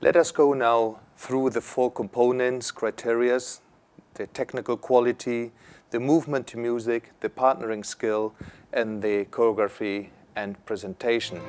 Let us go now through the four components, criterias, the technical quality, the movement to music, the partnering skill, and the choreography and presentation.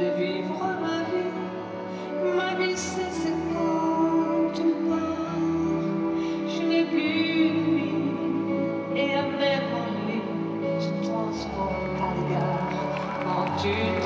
de vivre ma vie. Ma vie, c'est cette porte noire. Je n'ai plus de et à même en lui, je transforme ta gare en une.